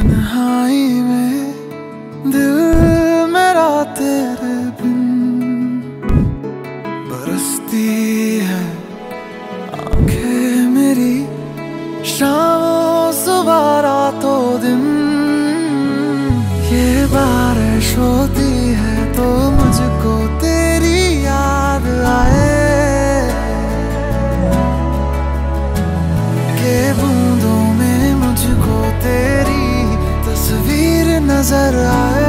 तन्हाई में दिल मेरा तेरे बिन बरसती है। आँखें मेरी शाम सुबह रातों दिन। ये बारिश होती नज़र आए।